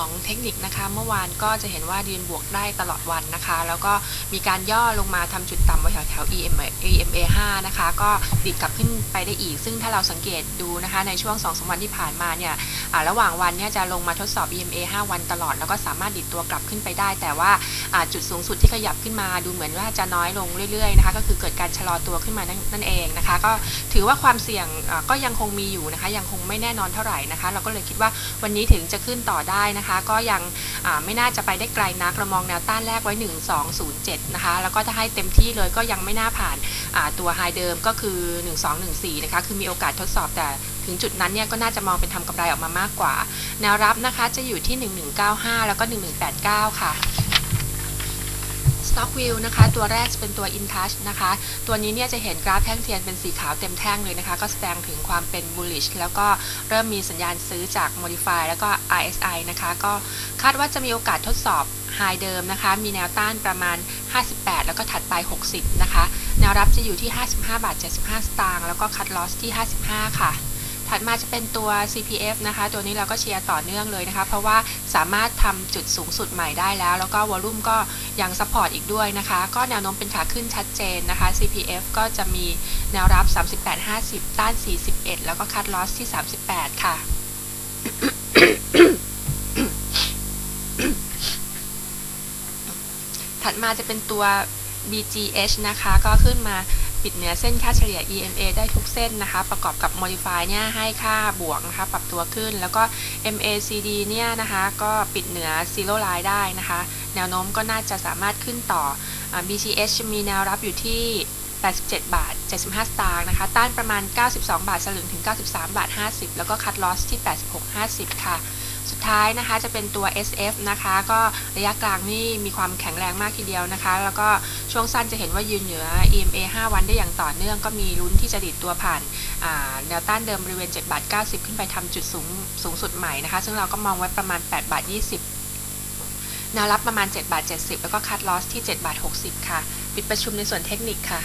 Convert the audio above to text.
ของเทคนิคนะคะเมื่อวานก็จะเห็นว่ายืนบวกได้ตลอดวันนะคะ แล้วก็มีการย่อลงมาทำจุดต่ำไว้แถวแถว EMA EMA 5นะคะ ก็ดิดกลับขึ้นไปได้อีก ซึ่งถ้าเราสังเกตดูนะคะในช่วง2อสวันที่ผ่านมาเนี่ยระหว่างวันเนี่ยจะลงมาทดสอบ EMA 5 วันตลอด แล้วก็สามารถดิดตัวกลับขึ้นไปได้ แต่ว่าจุดสูงสุดที่ขยับขึ้นมาดูเหมือนว่าจะน้อยลงเรื่อยๆนะคะก็คือเกิดการชะลอตัวขึ้นมานั่นเองนะคะ ก็ถือว่าความเสี่ยงก็ยังคงมีอยู่นะคะ ยังคงไม่แน่นอนเท่าไหร่นะคะ เราก็เลยคิดว่าวันนี้ถึงจะขึ้นต่อได้นะคะก็ยังไม่น่าจะไปได้ไกลนักเรามองแนวต้านแรกไว้ 1207 นะคะ แล้วก็ถ้าให้เต็มที่เลยก็ยังไม่น่าผ่านตัวไฮเดิมก็คือ 1214 นะคะ คือมีโอกาสทดสอบแต่ถึงจุดนั้นเนี่ยก็น่าจะมองเป็นทำกำไรออกมามากกว่า แนวรับนะคะจะอยู่ที่ 1195 แล้วก็ 1189 ค่ะ Stock View นะคะ ตัวแรกจะเป็นตัว InTouch นะคะ ตัวนี้เนี่ยจะเห็นกราฟแท่งเทียนเป็นสีขาวเต็มแท่งเลยนะคะ ก็แสดงถึงความเป็น bullish แล้วก็เริ่มมีสัญญาณซื้อจาก Modify แล้วก็ RSI นะคะ ก็คาดว่าจะมีโอกาสทดสอบ High เดิมนะคะ มีแนวต้านประมาณ 58 แล้วก็ถัดไป 60 นะคะ แนวรับจะอยู่ที่ 55 บาท 75 สตางค์ แล้วก็คัดลอสที่ 55 ค่ะ ถัดมาจะเป็นตัว CPF นะคะ ตัวนี้เราก็เชียร์ต่อเนื่องเลยนะคะ เพราะว่าสามารถทำจุดสูงสุดใหม่ได้แล้ว แล้วก็วอลุ่มก็ยัง support อีกด้วยนะคะ ก็แนวโน้มเป็นขาขึ้นชัดเจนนะคะ CPF ก็จะมีแนวรับ 38.50 ต้าน 41 แล้วก็ cut loss ที่ 38 ค่ะถัดมาจะเป็นตัว BGH นะคะ ก็ขึ้นมา ปิดเหนือเส้นค่าเฉลี่ย EMA ได้ทุกเส้นนะคะ ประกอบกับ Modify เนี่ยให้ค่าบวกนะคะ ปรับตัวขึ้น แล้วก็ MACD เนี่ยนะคะ ก็ปิดเหนือ Zero Line ได้นะคะ แนวโน้มก็น่าจะสามารถขึ้นต่อ BCH มีแนวรับอยู่ที่87 บาท 75 สตางค์นะคะ ต้านประมาณ 92 บาทสลึงถึง 93 บาท 50 แล้วก็คัดลอสที่ 86 50 ค่ะ สุดท้ายนะคะจะเป็นตัว SF นะคะก็ระยะกลางนี่มีความแข็งแรงมากทีเดียวนะคะ แล้วก็ช่วงสั้นจะเห็นว่ายืนเหนือ EMA 5 วันได้อย่างต่อเนื่องก็มีลุ้นที่จะดิดตัวผ่านแนวต้านเดิมบริเวณ7บาท90 ขึ้นไปทำจุดสูงสูงสุดใหม่นะคะ ซึ่งเราก็มองไว้ประมาณ8บาท20แนวรับประมาณ7บาท70 แล้วก็คัดลอสที่7บาท60 ค่ะ ปิดประชุมในส่วนเทคนิคค่ะ